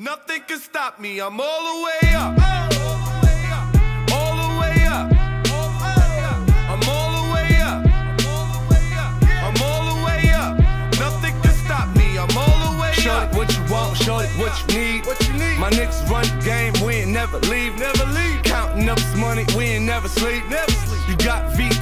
Nothing can stop me. I'm all the way up. All the way up. I'm all the way up. I'm all the way up. Nothing can stop me. I'm all the way up. What you want, shorty, what you need. What you need? My niggas run the game, we ain't never leave. Never leave. Counting up this money, we ain't never sleep. Never sleep. You got V.